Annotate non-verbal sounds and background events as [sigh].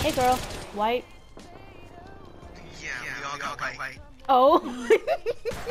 Hey girl, white. Yeah, we all got white. Oh. [laughs]